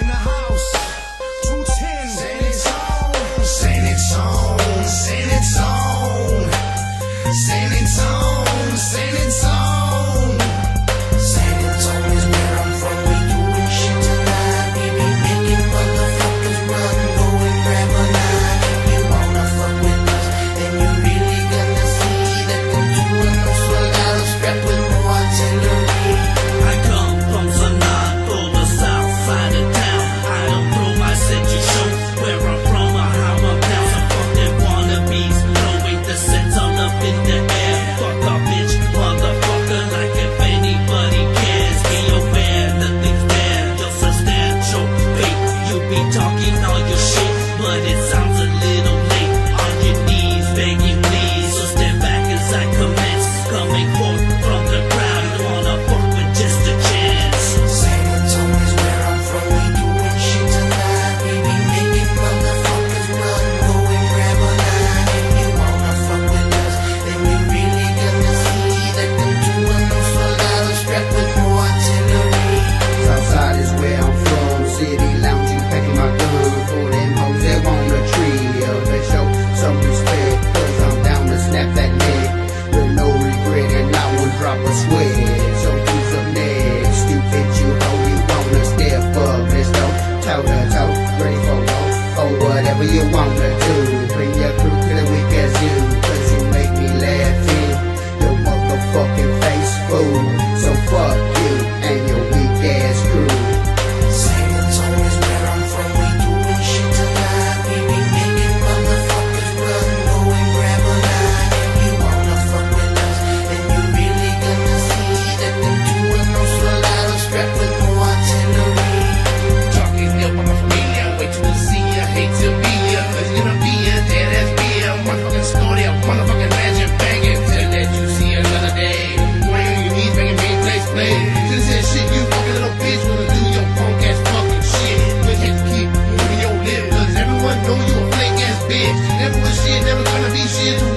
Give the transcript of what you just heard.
in the house. 210. shit you fucking little bitch wanna do your punk ass fucking shit. But you keep moving your lip, cause everyone know you a flake ass bitch. Never was shit, never gonna be shit.